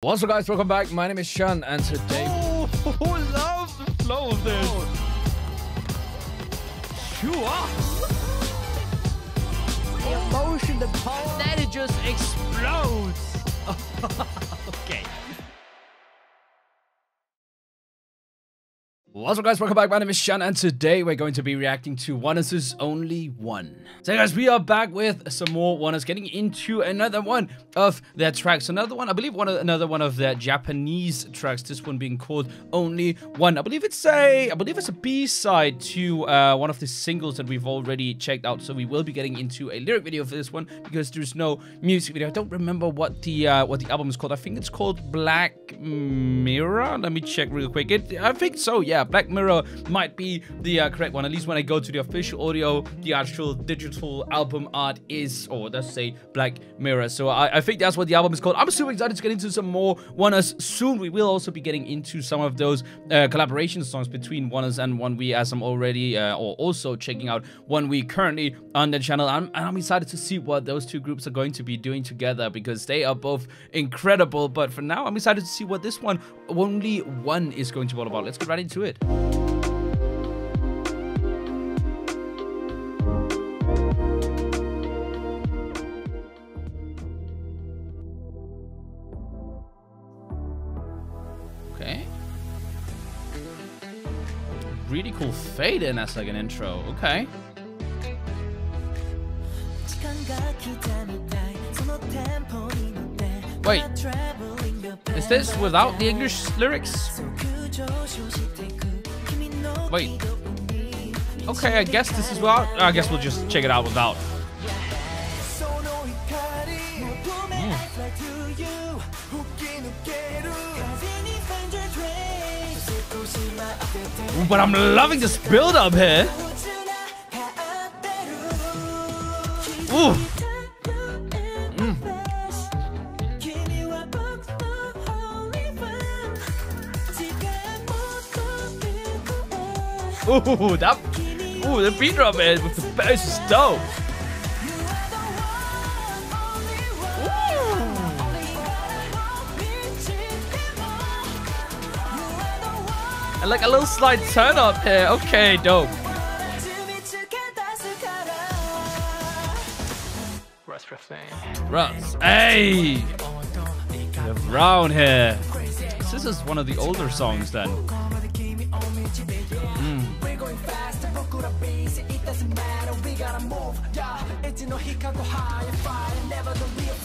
What's up guys, welcome back. My name is Shun and today... Oh, who loves the flow of this? Sure. The emotion, the power, then it just explodes. What's up guys, welcome back. My name is Shun and today we're going to be reacting to ONEUS' Only One. So guys, we are back with some more ONEUS getting into another one of their tracks. Another one, I believe one of, another one of their Japanese tracks. This one being called Only One. I believe it's a, I believe it's a B-side to uh, one of the singles that we've already checked out. So we will be getting into a lyric video for this one because there's no music video. I don't remember what the uh, what the album is called. I think it's called Black Mirror. Let me check real quick. It, I think so, yeah. Black Mirror might be the uh, correct one. At least when I go to the official audio, the actual digital album art is, or let's say Black Mirror. So I, I, think that's what the album is called. I'm super excited to get into some more ONEUS soon. We will also be getting into some of those uh, collaboration songs between ONEUS and ONEWE as I'm already, uh, or also checking out ONEWE currently on the channel. I'm, and I'm excited to see what those two groups are going to be doing together because they are both incredible. But for now, I'm excited to see what this one, Only One, is going to be all about. Let's get right into it. Okay. Really cool fade in as like an intro. Okay. Wait. Is this without the English lyrics? Wait. Okay, I guess this is without. I guess we'll just check it out without. Mm. But I'm loving this build up here. Ooh. Ooh, that, ooh, the beat drop man with the bass is dope. And like a little slide turn up here. Okay, dope. Russ. Hey! The brown here. This is one of the older songs then.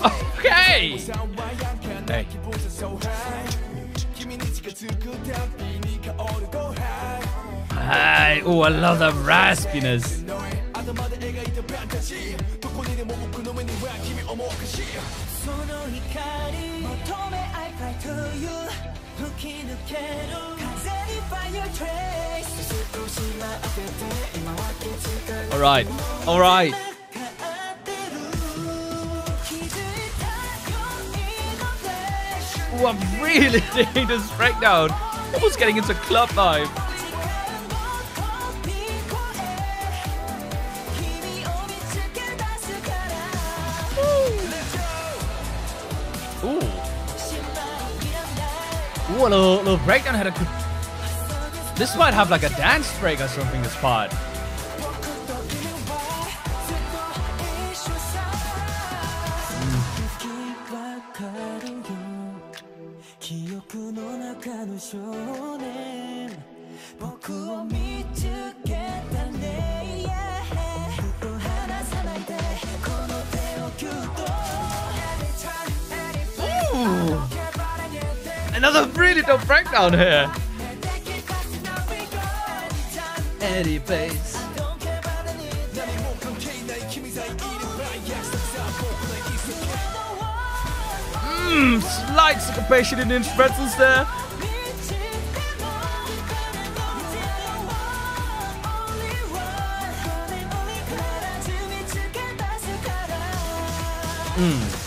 Okay! Hey. Hi. Oh, I love that raspiness. All right. All right. Ooh, I'm really digging this breakdown. Almost getting into club vibe. Ooh. Ooh, a little, little breakdown had a good... This might have like a dance break or something, this part. Another really dope breakdown here. Eddie bass. Mmm, slight syncopation in the instrumentals there. Mm.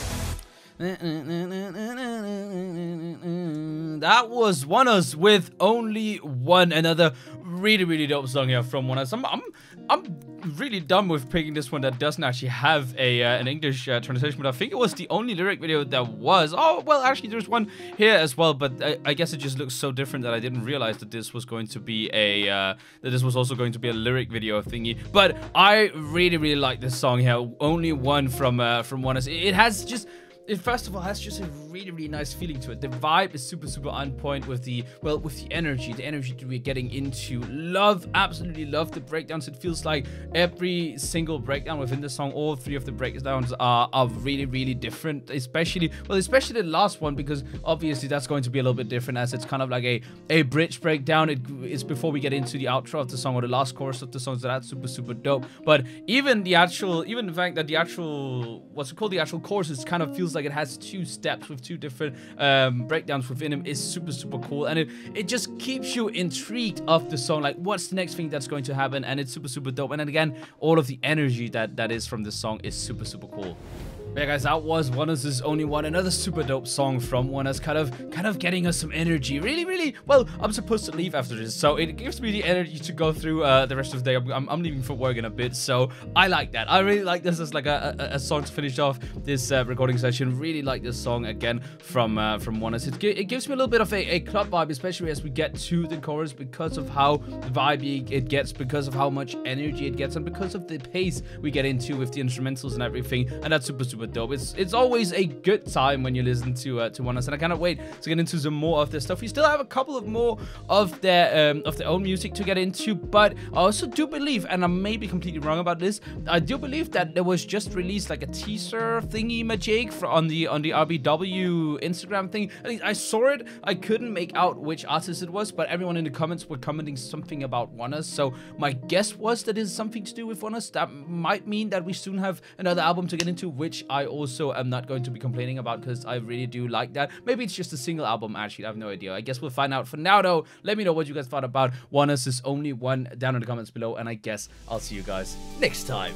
That was ONEUS with only one another really really dope song here from ONEUS. I'm I'm I'm really dumb with picking this one that doesn't actually have a uh, an English uh, translation, but I think it was the only lyric video that was. Oh, well, actually, there's one here as well, but I, I guess it just looks so different that I didn't realize that this was going to be a uh, that this was also going to be a lyric video thingy. But I really, really like this song here. Only one from uh, from one. Us. It has just first of all has just a really really nice feeling to it. The vibe is super super on point with the well with the energy the energy that we're getting into. Love absolutely love the breakdowns. It feels like every single breakdown within the song all three of the breakdowns are are really really different especially well especially the last one because obviously that's going to be a little bit different as it's kind of like a a bridge breakdown. It is before we get into the outro of the song or the last chorus of the song so that's super super dope. But even the actual even the fact that the actual what's it called? The actual chorus is kind of feels like it has two steps with two different um, breakdowns within them is super, super cool. And it, it just keeps you intrigued of the song. Like, what's the next thing that's going to happen? And it's super, super dope. And then again, all of the energy that, that is from this song is super, super cool yeah, guys, that was ONEUS's Only One, another super dope song from ONEUS, kind of, kind of getting us some energy. Really, really, well, I'm supposed to leave after this, so it gives me the energy to go through uh, the rest of the day. I'm, I'm, leaving for work in a bit, so I like that. I really like this as like a, a, a song to finish off this uh, recording session. Really like this song again from uh, from ONEUS. It, it gives me a little bit of a, a club vibe, especially as we get to the chorus because of how vibey it gets, because of how much energy it gets, and because of the pace we get into with the instrumentals and everything. And that's super, super dope. It's it's always a good time when you listen to uh, to ONEUS, and I cannot wait to get into some more of their stuff. We still have a couple of more of their um, of their own music to get into, but I also do believe, and I may be completely wrong about this, I do believe that there was just released like a teaser thingy magic for on the on the RBW Instagram thing. I, I saw it. I couldn't make out which artist it was, but everyone in the comments were commenting something about ONEUS. So my guess was that it's something to do with ONEUS. That might mean that we soon have another album to get into, which also am not going to be complaining about because I really do like that. Maybe it's just a single album, actually. I have no idea. I guess we'll find out. For now, though, let me know what you guys thought about ONEUS is only one down in the comments below, and I guess I'll see you guys next time.